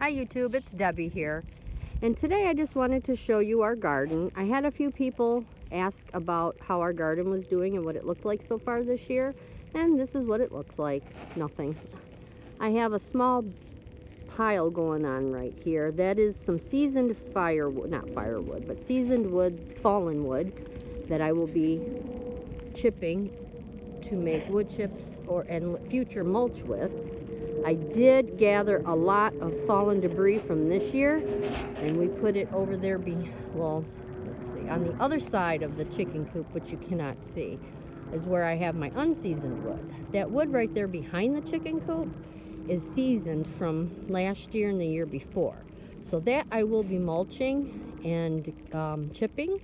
Hi YouTube, it's Debbie here. And today I just wanted to show you our garden. I had a few people ask about how our garden was doing and what it looked like so far this year. And this is what it looks like. Nothing. I have a small pile going on right here. That is some seasoned firewood, not firewood, but seasoned wood, fallen wood that I will be chipping to make wood chips or and future mulch with. I did gather a lot of fallen debris from this year and we put it over there be well let's see on the other side of the chicken coop which you cannot see is where I have my unseasoned wood. That wood right there behind the chicken coop is seasoned from last year and the year before. So that I will be mulching and um, chipping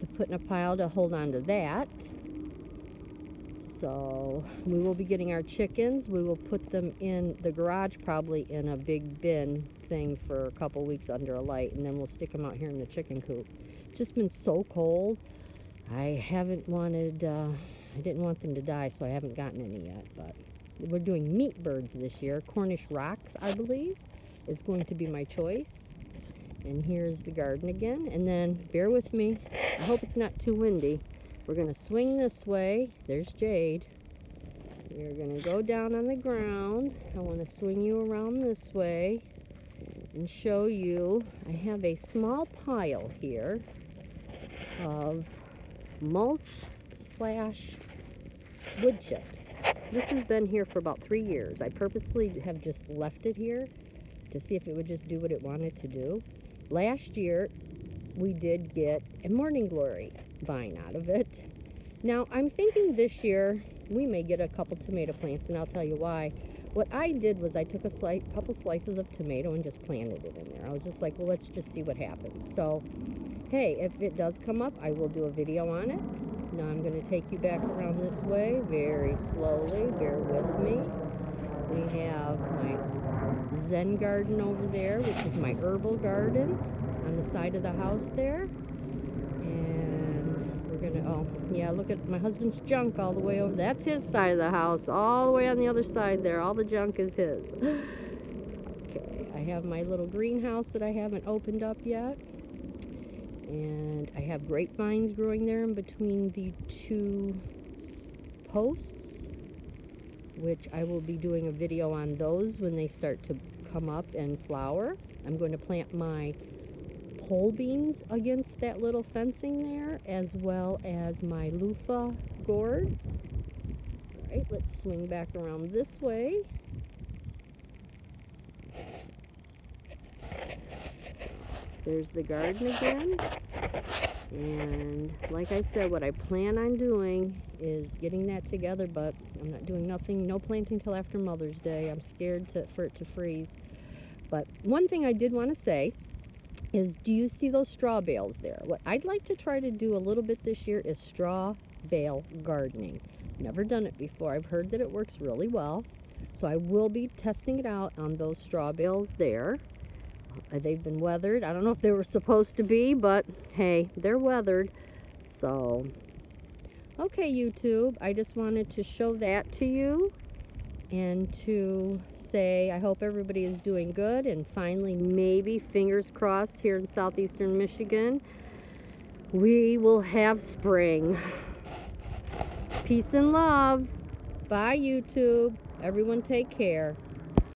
to put in a pile to hold on to that. So we will be getting our chickens. We will put them in the garage probably in a big bin thing for a couple weeks under a light and then we'll stick them out here in the chicken coop. It's just been so cold. I haven't wanted, uh, I didn't want them to die so I haven't gotten any yet. But we're doing meat birds this year. Cornish rocks, I believe, is going to be my choice. And here's the garden again. And then bear with me. I hope it's not too windy. We're going to swing this way. There's Jade. You're going to go down on the ground. I want to swing you around this way and show you. I have a small pile here of mulch slash wood chips. This has been here for about three years. I purposely have just left it here to see if it would just do what it wanted to do. Last year, we did get a morning glory vine out of it. Now, I'm thinking this year we may get a couple tomato plants, and I'll tell you why. What I did was I took a slice, couple slices of tomato and just planted it in there. I was just like, well, let's just see what happens. So, hey, if it does come up, I will do a video on it. Now I'm going to take you back around this way very slowly. Bear with me. We have my Zen garden over there, which is my herbal garden on the side of the house there yeah, look at my husband's junk all the way over. That's his side of the house, all the way on the other side there. All the junk is his. okay, I have my little greenhouse that I haven't opened up yet. And I have grapevines growing there in between the two posts, which I will be doing a video on those when they start to come up and flower. I'm going to plant my pole beans against that little fencing there, as well as my loofah gourds. All right, let's swing back around this way. There's the garden again. And like I said, what I plan on doing is getting that together, but I'm not doing nothing, no planting till after Mother's Day. I'm scared to, for it to freeze. But one thing I did want to say is do you see those straw bales there? What I'd like to try to do a little bit this year is straw bale gardening. Never done it before. I've heard that it works really well. So I will be testing it out on those straw bales there. Uh, they've been weathered. I don't know if they were supposed to be, but hey, they're weathered. So, okay, YouTube. I just wanted to show that to you and to say I hope everybody is doing good and finally maybe fingers crossed here in southeastern Michigan we will have spring. Peace and love. Bye YouTube. Everyone take care.